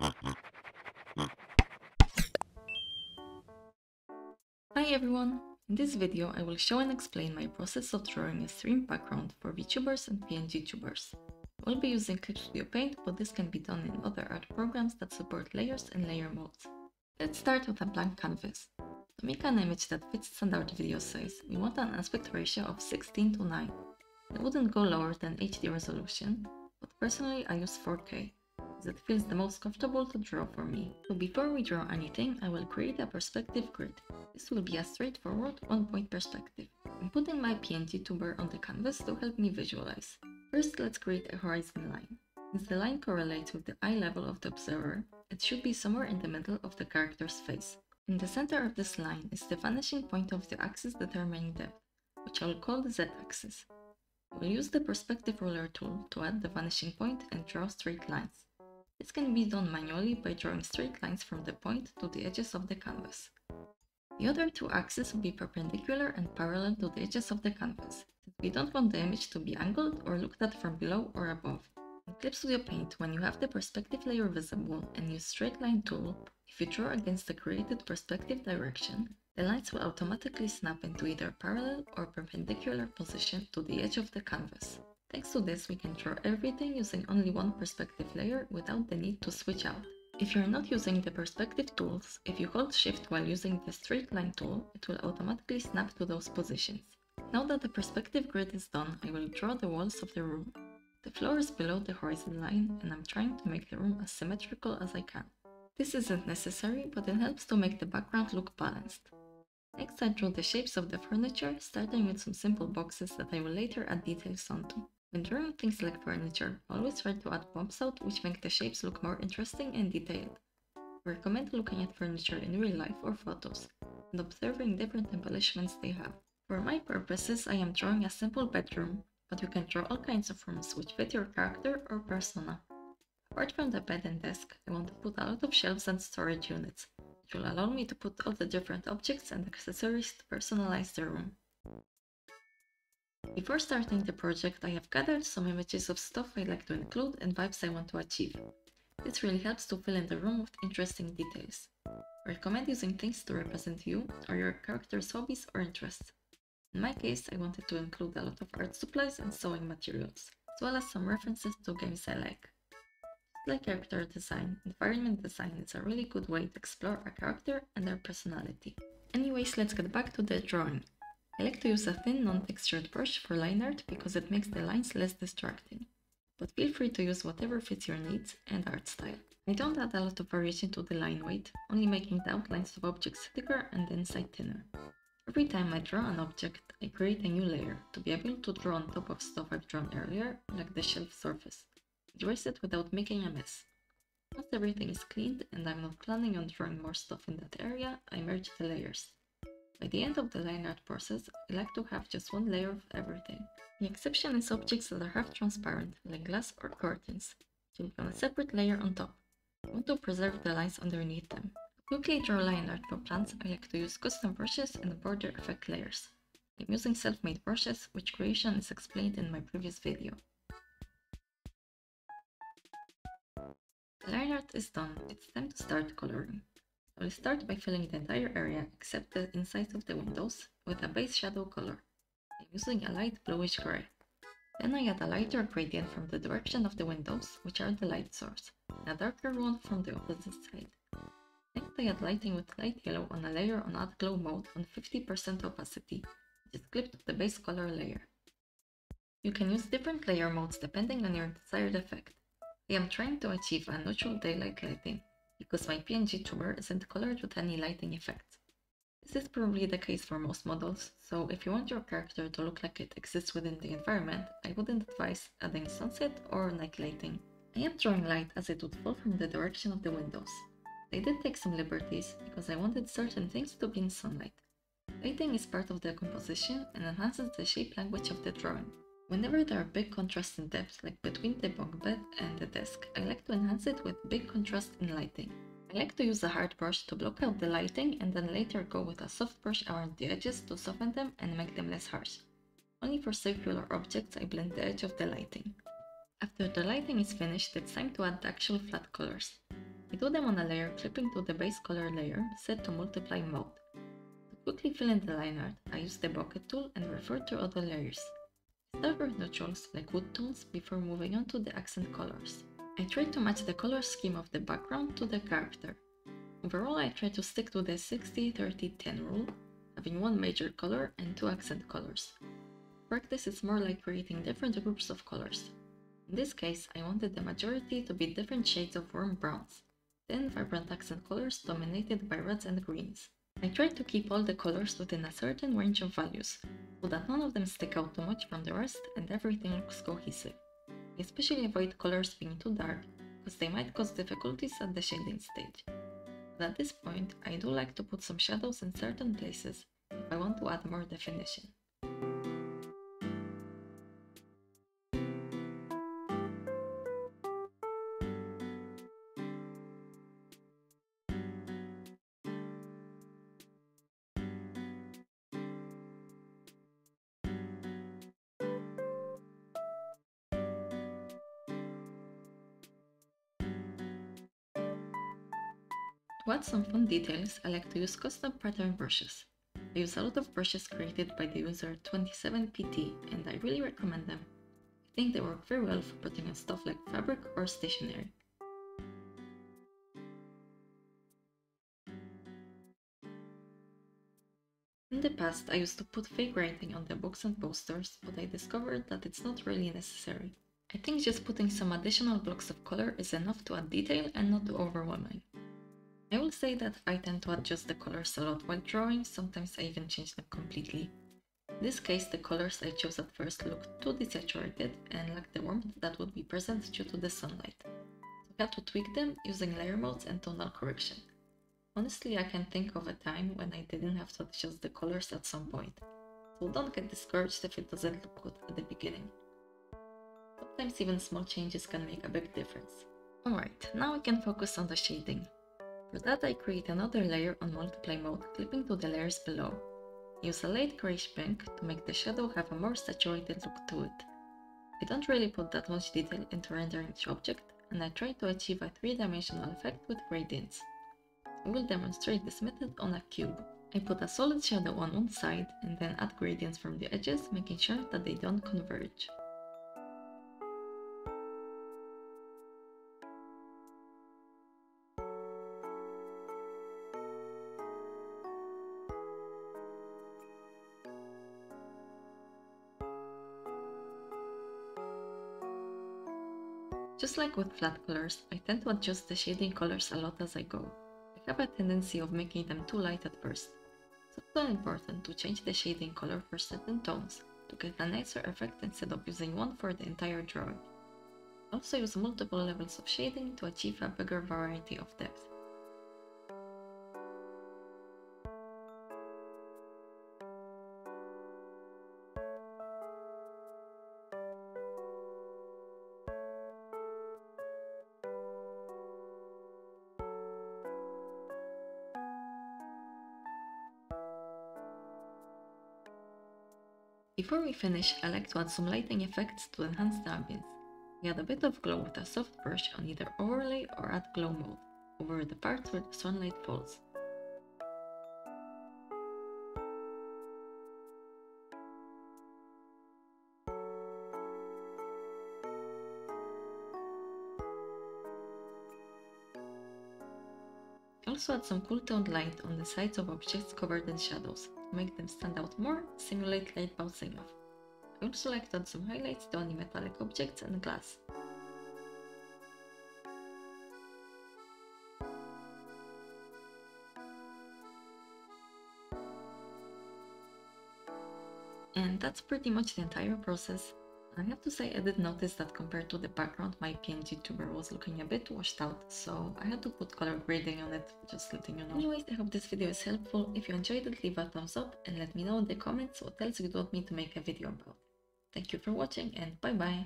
Hi everyone! In this video I will show and explain my process of drawing a stream background for VTubers and PNG tubers. I will be using Clip Studio Paint, but this can be done in other art programs that support layers and layer modes. Let's start with a blank canvas. To make an image that fits standard video size, we want an aspect ratio of 16 to 9. I wouldn't go lower than HD resolution, but personally I use 4K, it feels the most comfortable to draw for me. So before we draw anything, I will create a perspective grid. This will be a straightforward one-point perspective. I'm putting my PNG tuber on the canvas to help me visualize. First, let's create a horizon line. Since the line correlates with the eye level of the observer, it should be somewhere in the middle of the character's face. In the center of this line is the vanishing point of the axis determining depth, which I will call the z-axis. We'll use the perspective ruler tool to add the vanishing point and draw straight lines. This can be done manually by drawing straight lines from the point to the edges of the canvas. The other two axes will be perpendicular and parallel to the edges of the canvas, since we don't want the image to be angled or looked at from below or above. In Clip Studio Paint, when you have the perspective layer visible and use straight line tool, if you draw against the created perspective direction, the lines will automatically snap into either parallel or perpendicular position to the edge of the canvas. Thanks to this, we can draw everything using only one perspective layer without the need to switch out. If you're not using the perspective tools, if you hold shift while using the straight line tool, it will automatically snap to those positions. Now that the perspective grid is done, I will draw the walls of the room. The floor is below the horizon line and I'm trying to make the room as symmetrical as I can. This isn't necessary, but it helps to make the background look balanced. Next I draw the shapes of the furniture, starting with some simple boxes that I will later add details onto. When drawing things like furniture, always try to add bumps out which make the shapes look more interesting and detailed. Recommend looking at furniture in real life or photos, and observing different embellishments they have. For my purposes, I am drawing a simple bedroom, but you can draw all kinds of rooms which fit your character or persona. Apart from the bed and desk, I want to put a lot of shelves and storage units, which will allow me to put all the different objects and accessories to personalize the room. Before starting the project, I have gathered some images of stuff I like to include and vibes I want to achieve. This really helps to fill in the room with interesting details. I recommend using things to represent you or your character's hobbies or interests. In my case, I wanted to include a lot of art supplies and sewing materials, as well as some references to games I like. Like character design, environment design is a really good way to explore a character and their personality. Anyways, let's get back to the drawing. I like to use a thin non-textured brush for line art because it makes the lines less distracting. But feel free to use whatever fits your needs and art style. I don't add a lot of variation to the line weight, only making the outlines of objects thicker and the inside thinner. Every time I draw an object, I create a new layer to be able to draw on top of stuff I've drawn earlier, like the shelf surface. Dress it without making a mess. Once everything is cleaned and I'm not planning on drawing more stuff in that area, I merge the layers. By the end of the line art process, I like to have just one layer of everything. The exception is objects that are half transparent, like glass or curtains, to on a separate layer on top. I want to preserve the lines underneath them. To quickly draw line art for plants, I like to use custom brushes and border effect layers. I'm using self-made brushes, which creation is explained in my previous video. The line art is done, it's time to start coloring. I will start by filling the entire area except the insides of the windows with a base shadow color. I'm using a light bluish gray. Then I add a lighter gradient from the direction of the windows, which are the light source, and a darker one from the opposite side. Next I add lighting with light yellow on a layer on add glow mode on 50% opacity, which is clipped to the base color layer. You can use different layer modes depending on your desired effect. I am trying to achieve a neutral daylight lighting, because my PNG tuber isn't colored with any lighting effects. This is probably the case for most models, so if you want your character to look like it exists within the environment, I wouldn't advise adding sunset or night lighting. I am drawing light as it would fall from the direction of the windows. I did take some liberties because I wanted certain things to be in sunlight. Lighting is part of the composition and enhances the shape language of the drawing. Whenever there are big contrasts in depth, like between the bunk bed and the desk, I like to enhance it with big contrast in lighting. I like to use a hard brush to block out the lighting and then later go with a soft brush around the edges to soften them and make them less harsh. Only for circular objects I blend the edge of the lighting. After the lighting is finished, it's time to add the actual flat colors. I do them on a layer clipping to the base color layer set to multiply mode. To quickly fill in the line art, I use the bucket tool and refer to other layers. With neutrals like wood tones before moving on to the accent colors. I try to match the color scheme of the background to the character. Overall, I try to stick to the 60-30-10 rule, having one major color and two accent colors. Practice is more like creating different groups of colors. In this case, I wanted the majority to be different shades of warm browns, then vibrant accent colors dominated by reds and greens. I try to keep all the colors within a certain range of values, so that none of them stick out too much from the rest and everything looks cohesive. I especially avoid colors being too dark, because they might cause difficulties at the shading stage. But at this point, I do like to put some shadows in certain places if I want to add more definition. Add some fun details, I like to use custom pattern brushes. I use a lot of brushes created by the user 27pt and I really recommend them. I think they work very well for putting on stuff like fabric or stationery. In the past, I used to put fake writing on the books and posters, but I discovered that it's not really necessary. I think just putting some additional blocks of color is enough to add detail and not too overwhelming. I will say that I tend to adjust the colors a lot while drawing, sometimes I even change them completely. In this case, the colors I chose at first looked too desaturated and lacked the warmth that would be present due to the sunlight. So I had to tweak them using layer modes and tonal correction. Honestly, I can think of a time when I didn't have to adjust the colors at some point, so don't get discouraged if it doesn't look good at the beginning. Sometimes even small changes can make a big difference. Alright, now we can focus on the shading. For that I create another layer on multiply mode, clipping to the layers below. Use a light grayish pink to make the shadow have a more saturated look to it. I don't really put that much detail into rendering each object, and I try to achieve a three-dimensional effect with gradients. I will demonstrate this method on a cube. I put a solid shadow on one side and then add gradients from the edges, making sure that they don't converge. Just like with flat colors, I tend to adjust the shading colors a lot as I go. I have a tendency of making them too light at first, so it's important to change the shading color for certain tones to get a nicer effect instead of using one for the entire drawing. Also use multiple levels of shading to achieve a bigger variety of depth. Before we finish, I like to add some lighting effects to enhance the ambience. We add a bit of glow with a soft brush on either overlay or add glow mode, over the parts where the sunlight falls. Also add some cool toned light on the sides of objects covered in shadows make them stand out more, simulate light bouncing off. I also to add some highlights to any metallic objects and glass. And that's pretty much the entire process. I have to say I did notice that compared to the background my PNG tuber was looking a bit washed out, so I had to put color grading on it, just letting you know. Anyways, I hope this video is helpful. If you enjoyed it, leave a thumbs up and let me know in the comments what else you'd want me to make a video about. Thank you for watching and bye bye!